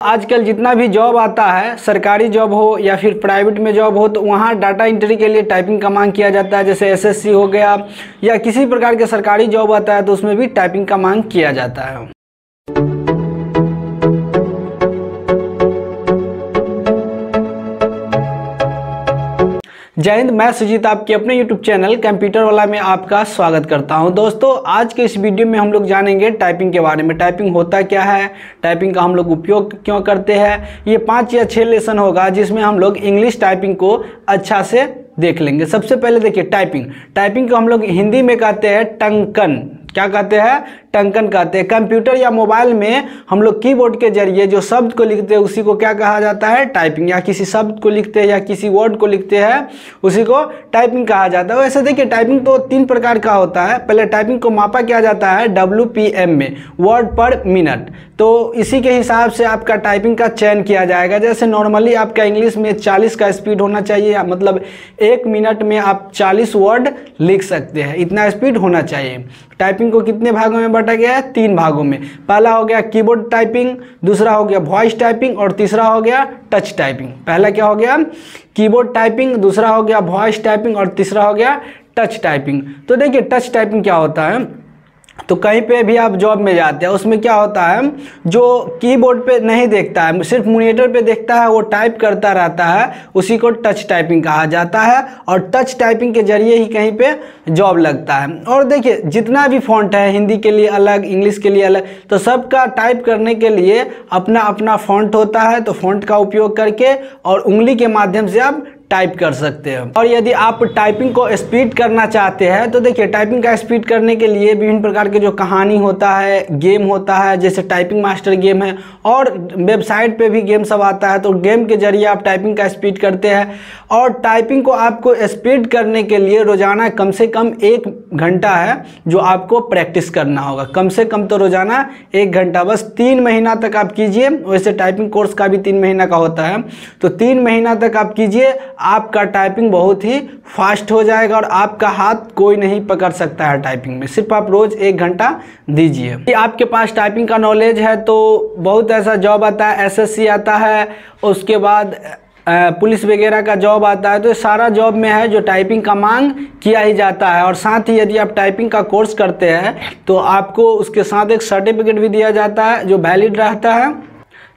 आजकल जितना भी जॉब आता है, सरकारी जॉब हो या फिर प्राइवेट में जॉब हो तो वहाँ डाटा एंट्री के लिए टाइपिंग का मांग किया जाता है, जैसे एसएससी हो गया, या किसी प्रकार के सरकारी जॉब आता है तो उसमें भी टाइपिंग का मांग किया जाता है। जय हिंद, मैं सुजीत आपके अपने यूट्यूब चैनल कंप्यूटर वाला में आपका स्वागत करता हूँ। दोस्तों, आज के इस वीडियो में हम लोग जानेंगे टाइपिंग के बारे में। टाइपिंग होता क्या है? टाइपिंग का हम लोग उपयोग क्यों करते हैं? ये पाँच या छः लेसन होगा जिसमें हम लोग इंग्लिश टाइपिंग को अच्छा से देख लेंगे। सबसे पहले देखिए टाइपिंग। टाइपिंग को हम लोग हिंदी में कहते हैं टंकन। क्या कहते हैं? टंकन कहते हैं। कंप्यूटर या मोबाइल में हम लोग कीबोर्ड के ज़रिए जो शब्द को लिखते हैं, उसी को क्या कहा जाता है? टाइपिंग। या किसी शब्द को लिखते हैं या किसी वर्ड को लिखते हैं, उसी को टाइपिंग कहा जाता है। वैसे देखिए, टाइपिंग तो तीन प्रकार का होता है। पहले टाइपिंग को मापा किया जाता है डब्ल्यूपीएम में, वर्ड पर मिनट। तो इसी के हिसाब से आपका टाइपिंग का चयन किया जाएगा। जैसे नॉर्मली आपका इंग्लिश में 40 का स्पीड होना चाहिए मतलब एक मिनट में आप 40 वर्ड लिख सकते हैं। इतना स्पीड होना चाहिए। टाइपिंग को कितने भागों में बांटा गया है तीन भागों में। पहला हो गया कीबोर्ड टाइपिंग दूसरा हो गया वॉइस टाइपिंग और तीसरा हो गया टच टाइपिंग पहला क्या हो गया? कीबोर्ड टाइपिंग दूसरा हो गया वॉइस टाइपिंग और तीसरा हो गया टच टाइपिंग तो देखिए टच टाइपिंग क्या होता है? तो कहीं पे भी आप जॉब में जाते हैं, उसमें क्या होता है, जो कीबोर्ड पे नहीं देखता है, सिर्फ़ मोनीटर पे देखता है, वो टाइप करता रहता है, उसी को टच टाइपिंग कहा जाता है और टच टाइपिंग के ज़रिए ही कहीं पे जॉब लगता है। और देखिए, जितना भी फॉन्ट है, हिंदी के लिए अलग इंग्लिश के लिए अलग तो सबका टाइप करने के लिए अपना अपना फॉन्ट होता है तो फॉन्ट का उपयोग करके और उंगली के माध्यम से आप टाइप कर सकते हैं। और यदि आप टाइपिंग को स्पीड करना चाहते हैं तो देखिए टाइपिंग का स्पीड करने के लिए विभिन्न प्रकार के जो कहानी होता है गेम होता है, जैसे टाइपिंग मास्टर गेम है, और वेबसाइट पे भी गेम सब आता है तो गेम के ज़रिए आप टाइपिंग का स्पीड करते हैं। और टाइपिंग को आपको स्पीड करने के लिए रोज़ाना कम से कम एक घंटा है, जो आपको प्रैक्टिस करना होगा। कम से कम तो रोज़ाना एक घंटा, बस तीन महीना तक आप कीजिए। वैसे टाइपिंग कोर्स का भी तीन महीना का होता है। तो तीन महीना तक आप कीजिए आपका टाइपिंग बहुत ही फास्ट हो जाएगा और आपका हाथ कोई नहीं पकड़ सकता है टाइपिंग में। सिर्फ़ आप रोज़ एक घंटा दीजिए। कि आपके पास टाइपिंग का नॉलेज है तो बहुत ऐसा जॉब आता है एसएससी आता है, उसके बाद पुलिस वगैरह का जॉब आता है तो सारा जॉब में है जो टाइपिंग का मांग किया ही जाता है। और साथ ही यदि आप टाइपिंग का कोर्स करते हैं तो आपको उसके साथ एक सर्टिफिकेट भी दिया जाता है जो वैलिड रहता है।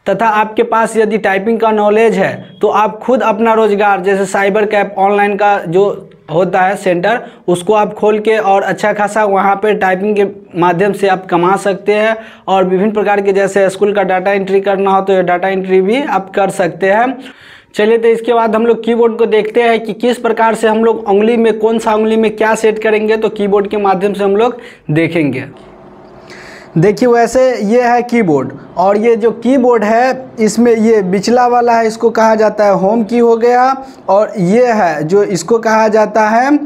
तथा आपके पास यदि टाइपिंग का नॉलेज है तो आप खुद अपना रोज़गार, जैसे साइबर कैप ऑनलाइन का जो होता है सेंटर उसको आप खोल के और अच्छा खासा वहाँ पे टाइपिंग के माध्यम से आप कमा सकते हैं और विभिन्न प्रकार के जैसे स्कूल का डाटा एंट्री करना हो तो ये डाटा एंट्री भी आप कर सकते हैं। चलिए तो इसके बाद हम लोग कीबोर्ड को देखते हैं कि किस प्रकार से हम लोग उंगली में, कौन सा उंगली में क्या सेट करेंगे तो कीबोर्ड के माध्यम से हम लोग देखेंगे। देखिए वैसे ये है कीबोर्ड और ये जो कीबोर्ड है, इसमें ये बिचला वाला है, इसको कहा जाता है होम की हो गया और ये है जो इसको कहा जाता है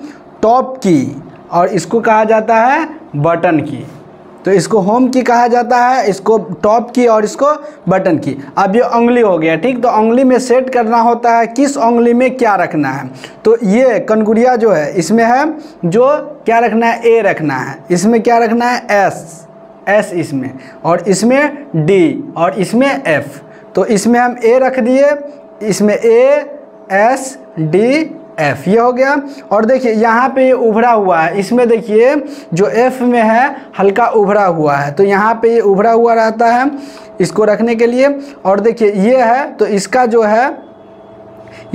टॉप की और इसको कहा जाता है बटन की तो इसको होम की कहा जाता है, इसको टॉप की और इसको बटन की अब ये उंगली हो गया, ठीक? तो उंगली में सेट करना होता है, किस उंगली में क्या रखना है? तो ये कनगुड़िया जो है, इसमें है जो क्या रखना है? ए रखना है। इसमें क्या रखना है? एस एस इसमें और इसमें डी और इसमें एफ़। तो इसमें हम ए रख दिए, इसमें ए, एस, डी, एफ़। ये हो गया। और देखिए, यहाँ पे ये उभरा हुआ है। इसमें देखिए, जो एफ़ में है, हल्का उभरा हुआ है। तो यहाँ पे ये उभरा हुआ रहता है इसको रखने के लिए। और देखिए, ये है तो इसका जो है,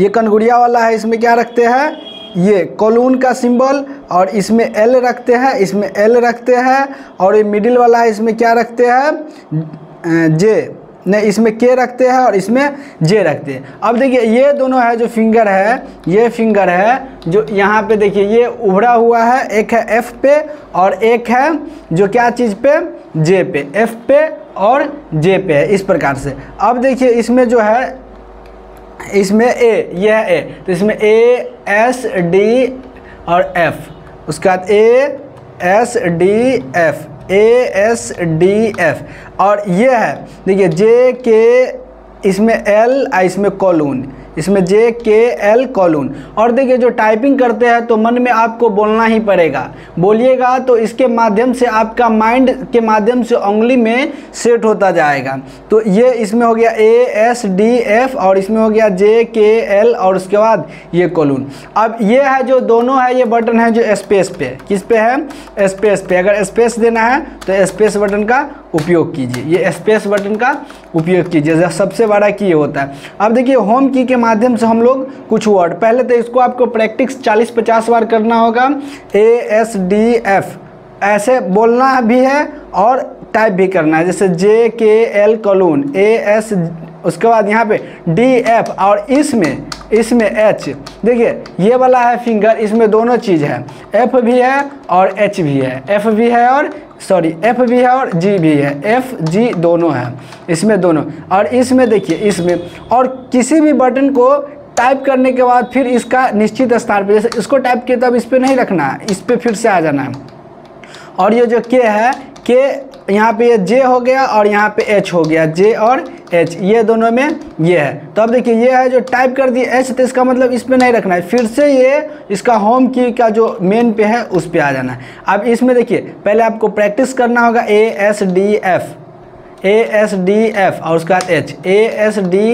ये कनगुड़िया वाला है, इसमें क्या रखते हैं? ये कॉलून का सिंबल और इसमें एल रखते हैं, इसमें एल रखते हैं और ये मिडिल वाला है, इसमें क्या रखते हैं? जे नहीं, इसमें के रखते हैं और इसमें जे रखते हैं। अब देखिए, ये दोनों है जो फिंगर है, ये फिंगर है जो यहाँ पे देखिए, ये उभरा हुआ है, एक है एफ़ पे और एक है जो क्या चीज़ पे? जे पे। एफ़ पे और जे पे है, इस प्रकार से। अब देखिए, इसमें जो है इसमें ए ये है ए तो इसमें ए एस डी और एफ़ उसके बाद A S D F A S D F और ये है, देखिए जे के इसमें एल और इसमें कॉलून इसमें जे के एल कॉलून। और देखिए, जो टाइपिंग करते हैं तो मन में आपको बोलना ही पड़ेगा। बोलिएगा तो इसके माध्यम से आपका माइंड के माध्यम से उंगली में सेट होता जाएगा। तो ये इसमें हो गया ए, एस, डी, एफ़ और इसमें हो गया जे, के, एल और उसके बाद ये कॉलून। अब ये है जो दोनों है, ये बटन है जो स्पेस पे। किस पे है? स्पेस पे। अगर स्पेस देना है तो स्पेस बटन का उपयोग कीजिए। ये स्पेस बटन का उपयोग कीजिए। सबसे बड़ा की होता है। अब देखिए होम की के माध्यम से हम लोग कुछ वर्ड पहले तो इसको आपको प्रैक्टिस 40-50 बार करना होगा। ए एस डी एफ़ ऐसे बोलना भी है और टाइप भी करना है। जैसे जे के एल कलून ए एस उसके बाद यहाँ पे डी एफ़ और इसमें इसमें एच देखिए, ये वाला है फिंगर इसमें दोनों चीज़ है। एफ़ भी है और एच भी है। एफ़ भी है और सॉरी एफ़ भी है और जी भी है। एफ़ जी दोनों है। इसमें दोनों। और इसमें देखिए, इसमें, और किसी भी बटन को टाइप करने के बाद फिर इसका निश्चित स्थान पर जैसे इसको टाइप किया तब इस पर नहीं रखना है, इस पर फिर से आ जाना है। और ये जो के है के यहाँ पे ये जे हो गया और यहाँ पे एच हो गया जे और एच ये दोनों में ये है। तो अब देखिए, ये है जो टाइप कर दिए एच तो इसका मतलब इस पर नहीं रखना है। फिर से ये इसका होम की का जो मेन पे है, उस पर आ जाना है। अब इसमें देखिए, पहले आपको प्रैक्टिस करना होगा A S D F A S D F और उसके बाद H A S D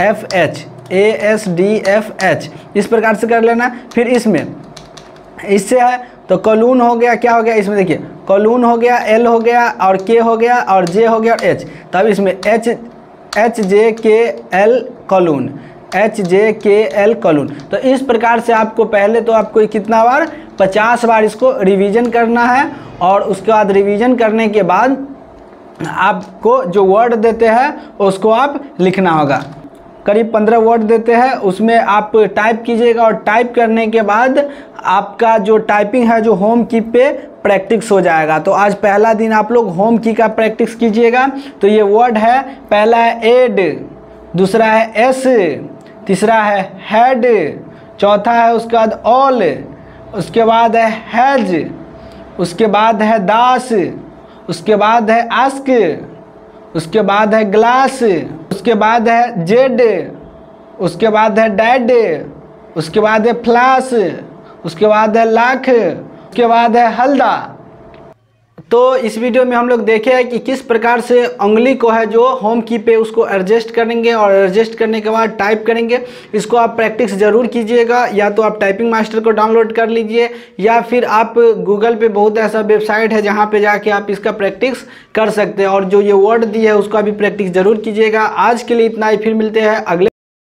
F H A S D F H इस प्रकार से कर लेना। फिर इसमें इससे है तो कलून हो गया, क्या हो गया, इसमें देखिए, कलून हो गया एल हो गया, और के हो गया, और जे हो गया, और एच तब इसमें एच एच जे के एल कलून एच जे के एल कलून। तो इस प्रकार से आपको पहले तो आपको कितना बार, पचास बार इसको रिवीजन करना है, और उसके बाद रिवीजन करने के बाद आपको जो वर्ड देते हैं, उसको आप लिखना होगा। करीब पंद्रह वर्ड देते हैं। उसमें आप टाइप कीजिएगा और टाइप करने के बाद आपका जो टाइपिंग है, जो होम की पे प्रैक्टिस हो जाएगा। तो आज पहला दिन आप लोग होम की का प्रैक्टिस कीजिएगा। तो ये वर्ड है, पहला है एड दूसरा है एस तीसरा है हेड चौथा है उसके बाद ऑल उसके बाद है हैज़ उसके बाद है दास, उसके बाद है आस्क उसके बाद है ग्लास उसके बाद है जेड, उसके बाद है डैड, उसके बाद है फ्लास, उसके बाद है लाख, उसके बाद है हल्दा। तो इस वीडियो में हम लोग देखे हैं कि किस प्रकार से उंगली को है जो होम की पे उसको एडजस्ट करेंगे और एडजस्ट करने के बाद टाइप करेंगे। इसको आप प्रैक्टिस ज़रूर कीजिएगा। या तो आप टाइपिंग मास्टर को डाउनलोड कर लीजिए, या फिर आप गूगल पे बहुत ऐसा वेबसाइट है जहाँ पे जाके आप इसका प्रैक्टिस कर सकते हैं। और जो ये वर्ड दी है, उसका भी प्रैक्टिस ज़रूर कीजिएगा। आज के लिए इतना ही, फिर मिलते हैं अगले